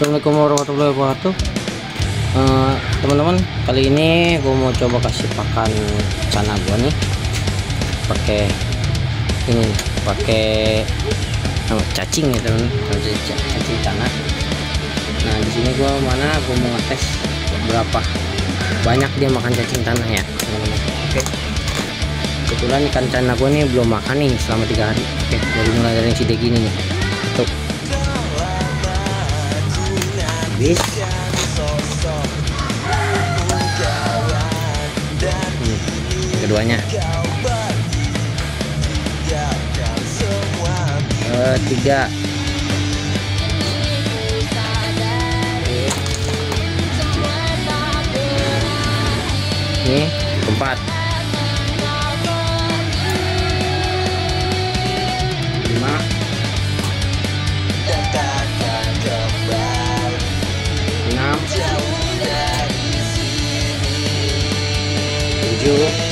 Assalamualaikum warahmatullahi wabarakatuh. Eh, teman-teman kali ini gue mau coba kasih pakan cana gue nih. Pakai ini pakai oh, cacing ya teman cacing, cacing tanah nah di sini gue mana? Gue mau ngetes berapa banyak dia makan cacing tanah ya teman-teman. Oke. Kebetulan ikan cana gue nih belum makan nih selama tiga hari. Oke dari mulai dari si gini nih. Tuh habis Hmm, keduanya. Eh, tiga. Ini keempat よ。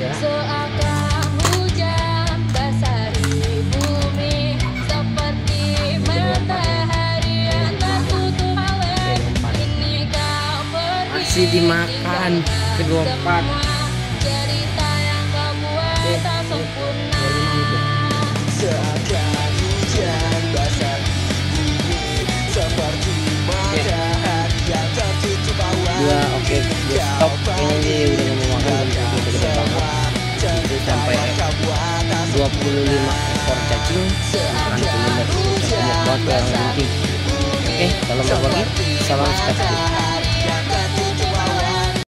Dua tiga Seakan hujan basahi bumi Seperti matahari yang tertutup awan Ini kau pergi Masih dimakan. Kedua empat. Ekor cacing. Makan kuliner semut buat yang penting oke kalau mau bagi salam sekat